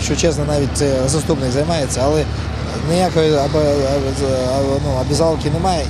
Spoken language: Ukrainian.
якщо чесно, навіть це заступник займається, але ніякої аби- аби- ну, обізалки немає.